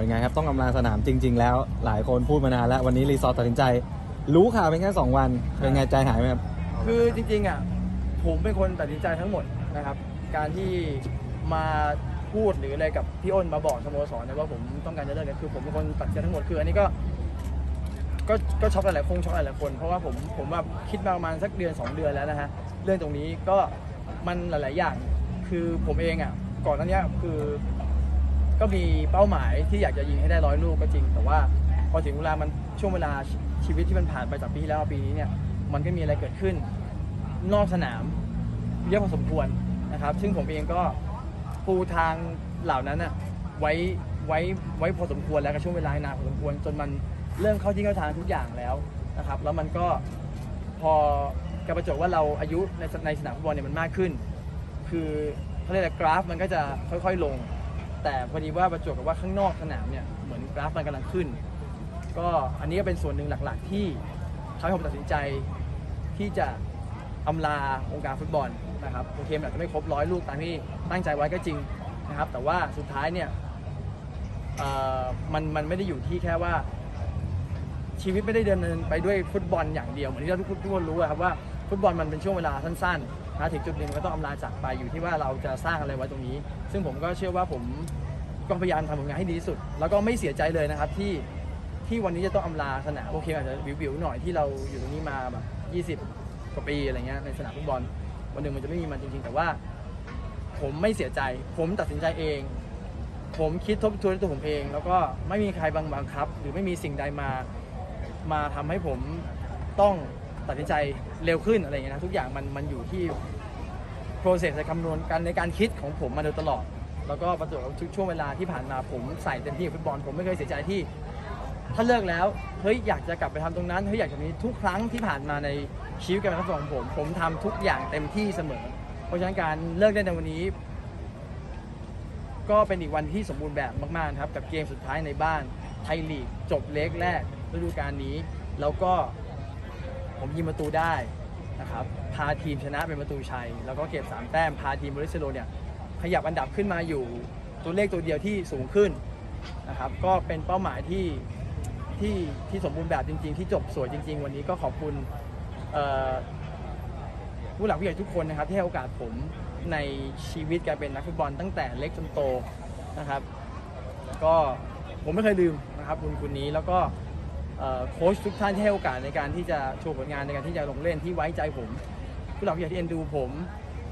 เป็นไงครับต้องอำลาสนามจริง ๆ แล้วหลายคนพูดมานานแล้ววันนี้รีซอร์ตัดสินใจ รู้ข่าวเป็นแค่สองวัน เป็นไงใจหายไหมครับคือจริงๆอะผมเป็นคนตัดสินใจทั้งหมดนะครับ การที่มาพูดหรืออะไรกับพี่อ้นมาบอกสโมสรนะว่าผมต้องการจะเลิกเนี่ยคือผมเป็นคนตัดสินใจทั้งหมดคืออันนี้ก็ก็ก็ช็อกหลายๆคงช็อกหลายๆคน เพราะว่าผมผมแบบคิดมาประมาณสักเดือน 2 เดือนแล้วนะฮะเรื่องตรงนี้ก็มันหลาย ๆ อย่าง คือผมเองอะก่อนหน้านี้คือ ก็มีเป้าหมายที่อยากจะยิงให้ได้ร้อยลูกก็จริง แต่ว่าพอถึงเวลามันช่วงเวลาชีวิตที่มันผ่านไปจากปีที่แล้วมาปีนี้เนี่ยมันก็มีอะไรเกิดขึ้น นอกสนามเยอะพอสมควรนะครับ ซึ่งผมเองก็ปูทางเหล่านั้นอะไว้ไว้ไว้พอสมควรแล้วกับช่วงเวลานานพอสมควร จนมันเริ่มเข้าที่เข้าทางทุกอย่างแล้วนะครับ แล้วมันก็พอกระประจบว่าเราอายุในในสนามฟุตบอลเนี่ยมันมากขึ้น คือเขาเรียกอะไรกราฟมันก็จะค่อยๆลง แต่พอดีว่าประจวบกับว่าข้างนอกสนามเนี่ยเหมือนกราฟมันกำลังขึ้น ก็อันนี้ก็เป็นส่วนหนึ่งหลักๆ ที่ทำให้ผมตัดสินใจที่จะอำลาวงการฟุตบอลนะครับโอเคมันอาจจะไม่ครบร้อยลูกตามที่ตั้งใจไว้ก็จริงนะครับ แต่ว่าสุดท้ายเนี่ยเอ่อมันมันไม่ได้อยู่ที่แค่ว่า ชีวิตไม่ได้เดินไปด้วยฟุตบอลอย่างเดียวเหมือนที่เราทุกทุกคนรู้อะครับว่าฟุตบอลมันเป็นช่วงเวลาสั้น ๆนะถึงจุดหนึ่งก็ต้องอำลาจากไปอยู่ที่ว่าเราจะสร้างอะไรไว้ตรงนี้ ซึ่งผมก็เชื่อว่าผมก็พยายามทำผลงานให้ดีที่สุด แล้วก็ไม่เสียใจเลยนะครับที่ที่วันนี้จะต้องอำลาสนามโอเคอาจจะวิวๆหน่อยที่เราอยู่ตรงนี้มาแบบ20กว่าปีอะไรเงี้ยในสนามฟุตบอลวันหนึ่งมันจะไม่มีมันจริง ๆ แต่ว่า ผมไม่เสียใจ ผมตัดสินใจเอง ผมคิดทบทวนตัวผมเอง แล้วก็ไม่มีใครบังบังคับ หรือไม่มีสิ่งใดมามาทำให้ผมต้อง ตัดสินใจเร็วขึ้นอะไรเงี้ยนะทุกอย่างมันมันอยู่ที่ process ในคำนวณการในการคิดของผมมาโดยตลอด แล้วก็ประจวบกับช่วงเวลาที่ผ่านมาผมใส่เต็มที่กับฟุตบอลผมไม่เคยเสียใจที่ ถ้าเลิกแล้วเฮ้ยอยากจะกลับไปทำตรงนั้นเฮ้ยอยากจะมีทุกครั้งที่ผ่านมาในชีวิตการเป็นนักฟุตบอลของผม ผมทำทุกอย่างเต็มที่เสมอ เพราะฉะนั้นการเลิกเล่นในวันนี้ ก็เป็นอีกวันที่สมบูรณ์แบบมากๆครับกับเกมสุดท้ายในบ้านไทยลีกจบเล็กแรกฤดูกาลนี้ แล้วก็ ผมยิงประตูได้นะครับพาทีมชนะเป็นประตูชัย แล้วก็เก็บ 3 แต้มพาทีมบริสโลเนี่ยขยับอันดับขึ้นมาอยู่ตัวเลขตัวเดียวที่สูงขึ้นนะครับก็เป็นเป้าหมายที่ที่ที่สมบูรณ์แบบจริง ๆ ที่จบสวยจริง ๆ วันนี้ก็ขอบคุณผู้หลักผู้ใหญ่ทุกคนนะครับที่ให้โอกาสผมในชีวิตการเป็นนักฟุตบอลตั้งแต่เล็กจนโตนะครับ ก็ผมไม่เคยลืมนะครับบุญคุณนี้แล้วก็ โค้ชทุกท่านที่ให้โอกาสในการที่จะโชว์ผลงานในการที่จะลงเล่นที่ไว้ใจผมผู้หลักผู้ใหญ่ที่เอ็นดูผม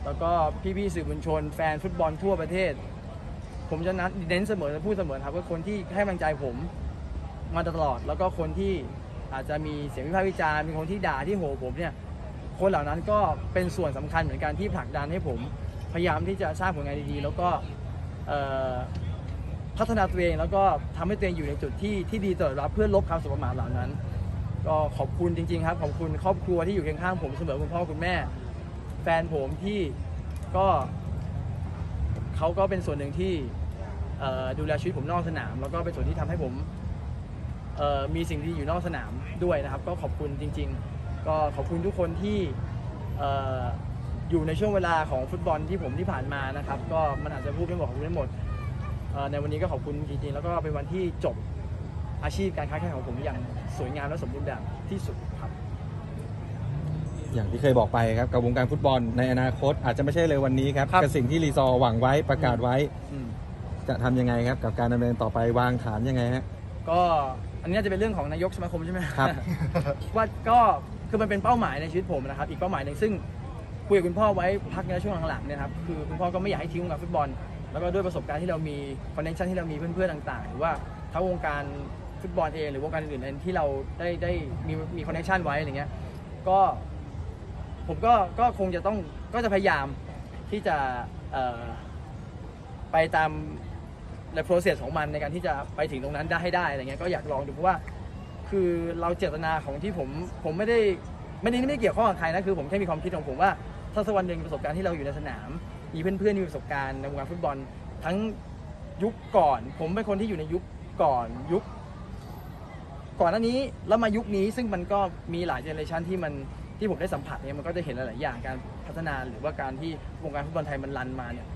แล้วก็พี่ๆสื่อมวลชน แฟนฟุตบอลทั่วประเทศ ผมจะนัดเน้นเสมอพูดเสมอครับว่าคนที่ให้กำลังใจผมมาตลอด แล้วก็คนที่อาจจะมีเสียงวิพากษ์วิจารณ์มีคนที่ด่าที่โหผมเนี่ยคนเหล่านั้นก็เป็นส่วนสำคัญเหมือนกันที่ผลักดันให้ผมพยายามที่จะสร้างผลงานดีๆ แล้วก็ พัฒนาตัวเองแล้วก็ทำให้ตัวเองอยู่ในจุดที่ที่ดีตลอดเวลาเพื่อลบความสุขประมาทเหล่านั้น ก็ขอบคุณจริง ๆ ครับ ขอบคุณครอบครัวที่อยู่เคียงข้างผมเสมอคุณพ่อคุณแม่ แฟนผมที่ก็เขาก็เป็นส่วนหนึ่งที่ดูแลชีวิตผมนอกสนาม แล้วก็เป็นส่วนที่ทำให้ผมมีสิ่งที่อยู่นอกสนามด้วยนะครับ ก็ขอบคุณจริง ๆ ก็ขอบคุณทุกคนที่อยู่ในช่วงเวลาของฟุตบอลที่ผมที่ผ่านมานะครับ ก็มันอาจจะพูดไม่หมดขอบคุณไม่หมด ในวันนี้ก็ขอบคุณจริงๆ แล้วก็เป็นวันที่จบอาชีพการค้าแข่งของผมอย่างสวยงามและสมบูรณ์แบบที่สุดครับ อย่างที่เคยบอกไปครับกับวงการฟุตบอลในอนาคตอาจจะไม่ใช่เลยวันนี้ครับครับกับสิ่งที่รีซอร์หวังไว้ประกาศไว้อืมจะทำยังไงครับ กับการดำเนินต่อไปวางฐานยังไงฮะก็อันนี้น่าจะเป็นเรื่องของนายกสมาคมใช่ไหมครับว่าก็คือมันเป็นเป้าหมายในชีวิตผมนะครับ อีกเป้าหมายหนึ่งซึ่งคุยกับคุณพ่อไว้พักในช่วงหลังๆเนี่ยครับคือคุณพ่อก็ไม่อยากให้ทิ้งวงการฟุตบอล แล้วก็ด้วยประสบการณ์ที่เรามี connection ที่เรามีเพื่อนๆต่างๆ หรือว่าทั้งวงการฟุตบอลเองหรือวงการอื่นๆที่เราได้ได้มีมี connection ไว้อะไรเงี้ยก็ผมก็ก็คงจะต้องก็จะพยายามที่จะไปตามใน process ของมันในการที่จะไปถึงตรงนั้นได้ให้ได้อะไรเงี้ยก็อยากลองดูเพราะว่า คือเราเจตนาของที่ผมผมไม่ได้ไม่ได้ไม่ได้เกี่ยวข้องกับใครนะคือผมแค่มีความคิดของผมว่าถ้าสักวันหนึ่งประสบการณ์ที่เราอยู่ในสนาม มีเพื่อนๆที่มีประสบการณ์ในวงการฟุตบอล ทั้งยุคก่อน ผมเป็นคนที่อยู่ในยุคก่อนยุค ก่อนหน้านี้แล้วมายุคนี้ซึ่งมันก็มีหลายเจเนอเรชันที่มันที่ผมได้สัมผัสเนี่ยมันก็จะเห็นหลายๆอย่างการพัฒนาหรือว่าการที่วงการฟุตบอลไทยมันรันมาเนี่ย